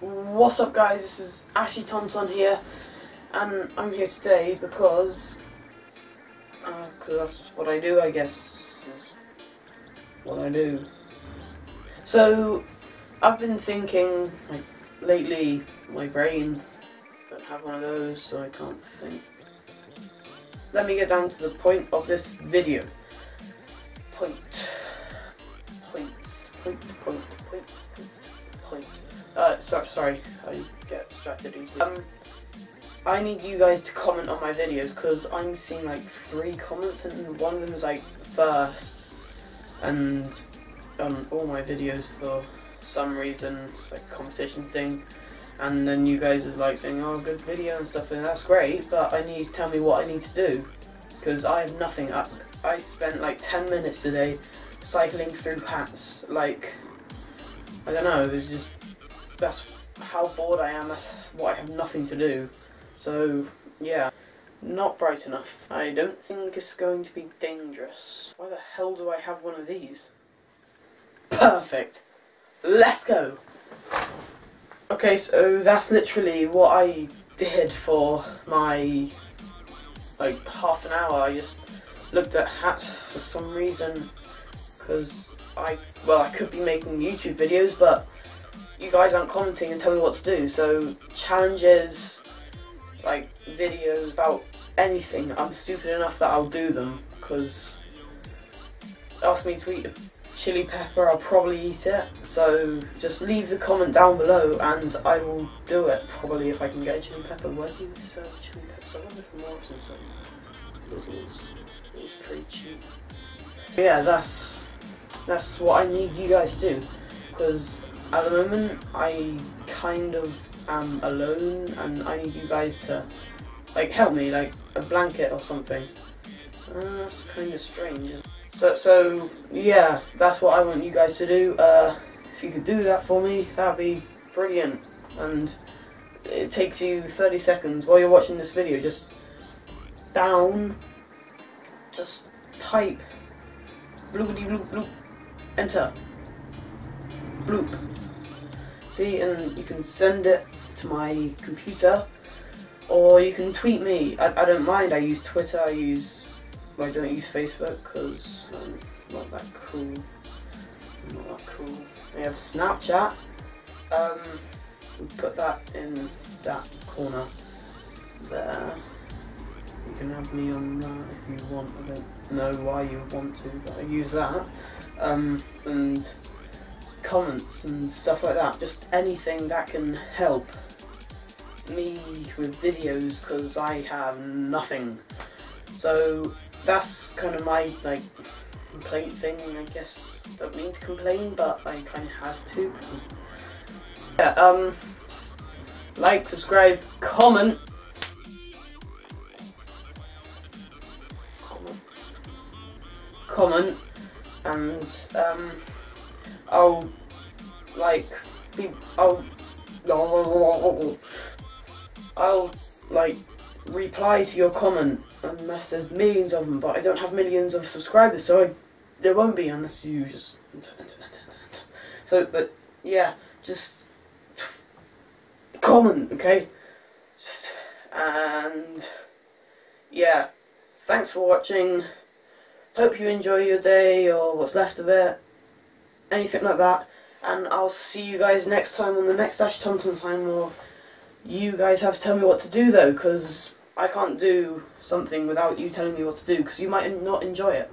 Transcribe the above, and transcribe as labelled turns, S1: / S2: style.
S1: What's up guys, this is Ashetonton here and I'm here today because because uh, that's what I do I guess. What I do. So I've been thinking like lately my brain don't have one of those so I can't think. Let me get down to the point of this video sorry, I get distracted easily. Um, I need you guys to comment on my videos because I'm seeing like three comments and one of them is like first and on all my videos for some reason, it's like competition thing and then you guys is like saying oh good video and stuff and that's great but I need to tell me what I need to do because I have nothing. I, I spent like 10 minutes today cycling through pats like I don't know, it was just that's how bored I am, that's what I have nothing to do. So, yeah, not bright enough. I don't think it's going to be dangerous. Why the hell do I have one of these? Perfect! Let's go! Okay, so that's literally what I did for my, like, half an hour. I just looked at hats for some reason, because I, well, I could be making YouTube videos, but you guys aren't commenting and tell me what to do. So challenges, like videos about anything, I'm stupid enough that I'll do them because ask me to eat a chili pepper, I'll probably eat it. So just leave the comment down below and I will do it probably if I can get a chili pepper. Where do you sell chili peppers? I wonder if Morrison's Lidl's. It was pretty cheap. Yeah, that's that's what I need you guys to do because at the moment, I kind of am alone, and I need you guys to like help me, like a blanket or something. Uh, that's kind of strange. So, so yeah, that's what I want you guys to do. Uh, if you could do that for me, that'd be brilliant. And it takes you 30 seconds while you're watching this video. Just down, just type bloopity bloop bloop, enter, bloop. See, and you can send it to my computer, or you can tweet me. I, I don't mind. I use Twitter. I use. I don't use Facebook because I'm not that cool. I'm not that cool. I have Snapchat. Um, put that in that corner there. You can have me on that if you want. I don't know why you want to, but I use that. Um, and comments and stuff like that. Just anything that can help me with videos because I have nothing. So that's kind of my like complaint thing. I guess don't mean to complain, but I kind of have to. Cause, yeah. Um. Like, subscribe, comment. Comment. Comment. And um. I'll like be I'll I'll like reply to your comment unless there's millions of them, but I don't have millions of subscribers, so I, there won't be unless you just so. But yeah, just comment, okay? Just and yeah, thanks for watching. Hope you enjoy your day or what's left of it anything like that. And I'll see you guys next time on the next Ash Tonton time, or you guys have to tell me what to do though, because I can't do something without you telling me what to do, because you might not enjoy it.